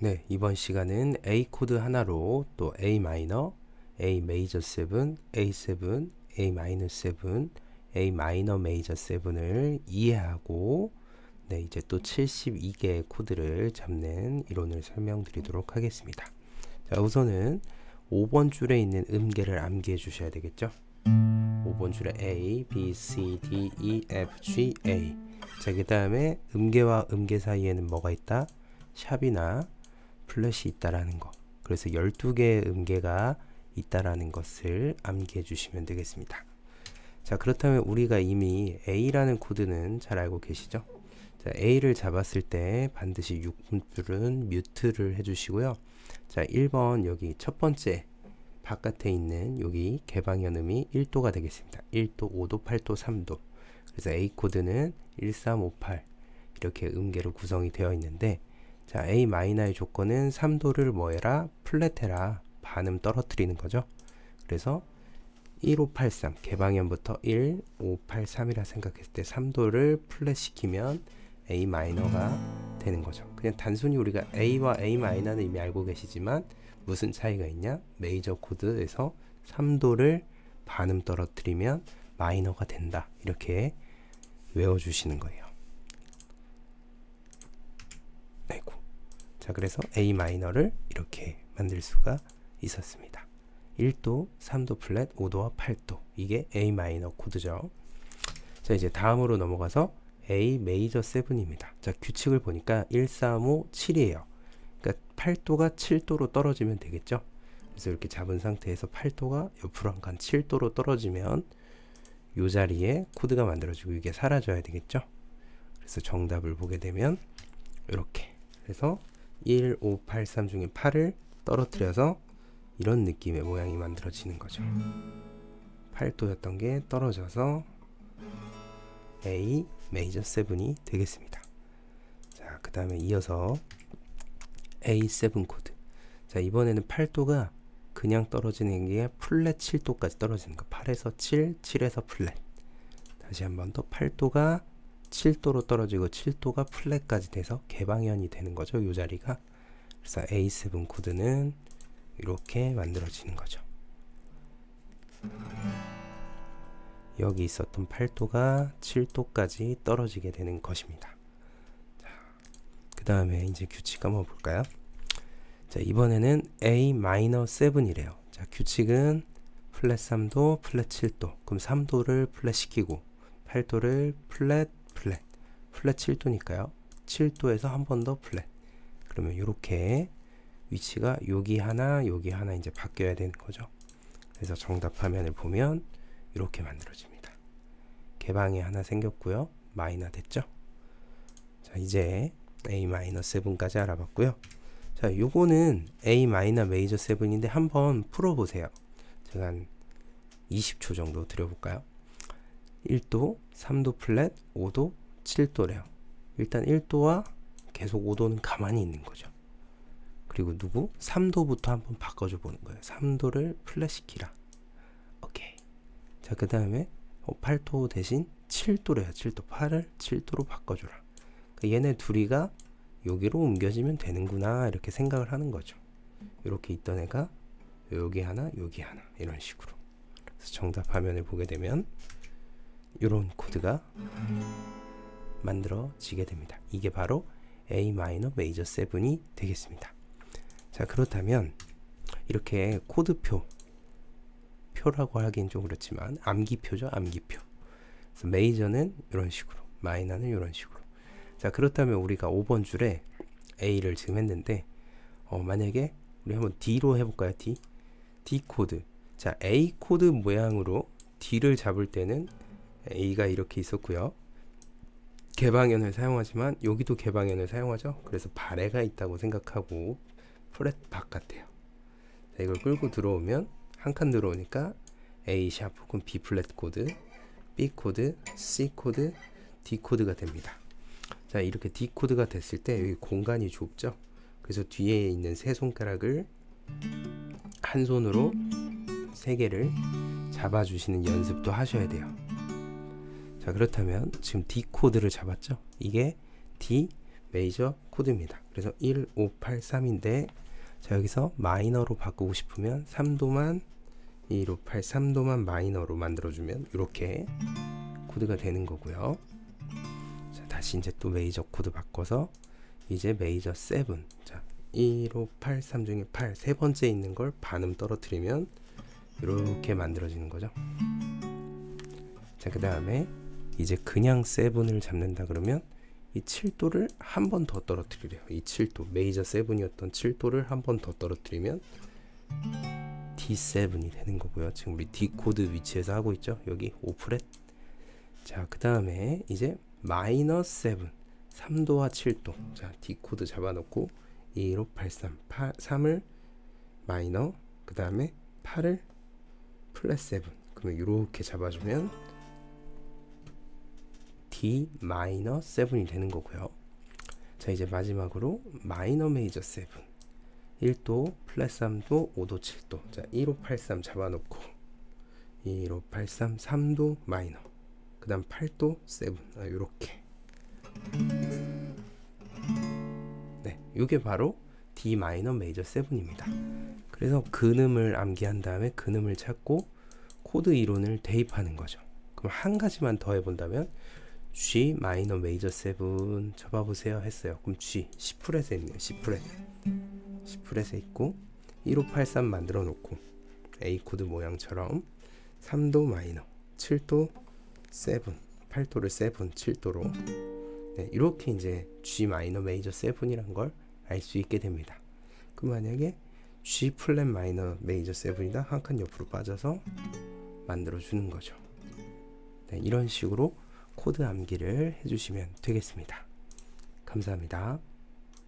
네, 이번 시간은 A 코드 하나로 또 A 마이너, A 메이저 7, A7, A 마이너 7, A 마이너 메이저 7을 이해하고 네, 이제 또 72개의 코드를 잡는 이론을 설명드리도록 하겠습니다. 자, 우선은 5번 줄에 있는 음계를 암기해 주셔야 되겠죠? 5번 줄에 A, B, C, D, E, F, G, A 자, 그 다음에 음계와 음계 사이에는 뭐가 있다? 샵이나 플랫이 있다라는 거. 그래서 12개의 음계가 있다라는 것을 암기해 주시면 되겠습니다. 자, 그렇다면 우리가 이미 A라는 코드는 잘 알고 계시죠? 자, A를 잡았을 때 반드시 6분줄은 뮤트를 해주시고요. 자, 1번 여기 첫 번째 바깥에 있는 여기 개방현음이 1도가 되겠습니다. 1도, 5도, 8도, 3도. 그래서 A 코드는 1358 이렇게 음계로 구성이 되어 있는데 자, A 마이너의 조건은 3도를 뭐 해라? 플랫해라. 반음 떨어뜨리는 거죠. 그래서 1583 개방현부터 1583이라 생각했을 때 3도를 플랫 시키면 A 마이너가 되는 거죠. 그냥 단순히 우리가 A와 A 마이너는 이미 알고 계시지만 무슨 차이가 있냐? 메이저 코드에서 3도를 반음 떨어뜨리면 마이너가 된다. 이렇게 외워주시는 거예요. 아이고. 자, 그래서 A 마이너를 이렇게 만들 수가 있었습니다. 1도, 3도 플랫, 5도와 8도. 이게 A 마이너 코드죠. 자, 이제 다음으로 넘어가서 A 메이저 7입니다. 자, 규칙을 보니까 1, 3, 5, 7이에요. 그러니까 8도가 7도로 떨어지면 되겠죠. 그래서 이렇게 잡은 상태에서 8도가 옆으로 한 칸 7도로 떨어지면 이 자리에 코드가 만들어지고 이게 사라져야 되겠죠. 그래서 정답을 보게 되면 이렇게 그래서 1, 5, 8, 3 중에 8을 떨어뜨려서 이런 느낌의 모양이 만들어지는 거죠. 8도였던 게 떨어져서 A 메이저 7이 되겠습니다. 자, 그 다음에 이어서 A7 코드. 자, 이번에는 8도가 그냥 떨어지는 게 플랫 7도까지 떨어지는 거. 8에서 7, 7에서 플랫. 다시 한 번 더 8도가 7도로 떨어지고 7도가 플랫까지 돼서 개방현이 되는 거죠. 이 자리가. 그래서 A7 코드는 이렇게 만들어지는 거죠. 여기 있었던 8도가 7도까지 떨어지게 되는 것입니다. 그 다음에 이제 규칙 한번 볼까요? 자, 이번에는 A-7이래요. 자, 규칙은 플랫 3도, 플랫 7도. 그럼 3도를 플랫 시키고 8도를 플랫, 플랫. 플랫 7도니까요. 7도에서 한 번 더 플랫. 그러면 이렇게 위치가 여기 하나, 여기 하나 이제 바뀌어야 되는 거죠. 그래서 정답 화면을 보면 이렇게 만들어집니다. 개방이 하나 생겼고요. 마이너 됐죠? 자, 이제 A-7까지 알아봤고요. 자, 요거는 A 마이너 메이저 7인데 한번 풀어보세요. 제가 한 20초 정도 드려볼까요? 1도, 3도 플랫, 5도, 7도래요. 일단 1도와 계속 5도는 가만히 있는 거죠. 그리고 누구? 3도부터 한번 바꿔줘 보는 거예요. 3도를 플랫 시키라. 오케이. 자, 그 다음에 8도 대신 7도래요. 7도. 8을 7도로 바꿔주라. 그러니까 얘네 둘이가 여기로 옮겨지면 되는구나 이렇게 생각을 하는 거죠. 이렇게 있던 애가 여기 하나, 여기 하나 이런 식으로. 그래서 정답 화면을 보게 되면 이런 코드가 만들어지게 됩니다. 이게 바로 A 마이너 메이저 7이 되겠습니다. 자 그렇다면 이렇게 코드표 표라고 하긴 좀 그렇지만 암기표죠 암기표. 그래서 메이저는 이런 식으로 마이너는 이런 식으로. 자 그렇다면 우리가 5번 줄에 A를 지금 했는데 어, 만약에 우리 한번 D로 해볼까요 D D 코드 자 A 코드 모양으로 D를 잡을 때는 A가 이렇게 있었고요. 개방현을 사용하지만 여기도 개방현을 사용하죠. 그래서 바레가 있다고 생각하고 플랫 바깥에요. 자, 이걸 끌고 들어오면 한 칸 들어오니까 A 샵 혹은 B 플랫 코드 B 코드 C 코드 D 코드가 됩니다. 자 이렇게 D 코드가 됐을 때 여기 공간이 좁죠. 그래서 뒤에 있는 세 손가락을 한 손으로 세 개를 잡아주시는 연습도 하셔야 돼요 자 그렇다면 지금 D 코드를 잡았죠 이게 D 메이저 코드입니다. 그래서 1583인데 자 여기서 마이너로 바꾸고 싶으면 3도만 1583도만 마이너로 만들어주면 이렇게 코드가 되는 거고요. 자 다시 이제 또 메이저 코드 바꿔서 이제 메이저 7 자, 1583 중에 8 세 번째 있는 걸 반음 떨어뜨리면 이렇게 만들어지는 거죠. 자, 그 다음에 이제 그냥 7을 잡는다 그러면 이 7도를 한 번 더 떨어뜨리래요. 이 7도, 메이저 7이었던 7도를 한 번 더 떨어뜨리면 D7이 되는 거고요. 지금 우리 D 코드 위치에서 하고 있죠. 여기 5프렛. 자, 그 다음에 이제 마이너 7, 3도와 7도. 자, D 코드 잡아놓고 1583, 8, 3을 마이너, 그 다음에 8을 플러스 7. 그러면 이렇게 잡아주면 D 마이너 7이 되는 거고요. 자 이제 마지막으로 마이너 메이저 7 1도 플러스 3도 5도 7도. 자 1583 잡아놓고 1583 3도 마이너 그 다음 8도 7 아, 요렇게. 네 요게 바로 D 마이너 메이저 7입니다. 그래서 근음을 암기한 다음에 근음을 찾고 코드 이론을 대입하는 거죠. 그럼 한 가지만 더 해본다면 G 마이너 메이저 7 잡아보세요 했어요. 그럼 G 10프렛에 있네요. 10프렛 10프렛에 있고 1583 만들어 놓고 A 코드 모양처럼 3도 마이너 7도 7 8도를 7 7도로 네, 이렇게 이제 G 마이너 메이저 7이란 걸 알 수 있게 됩니다. 그럼 만약에 G 플랫 마이너 메이저 7이다 한 칸 옆으로 빠져서 만들어 주는 거죠. 네, 이런 식으로 코드 암기를 해주시면 되겠습니다. 감사합니다.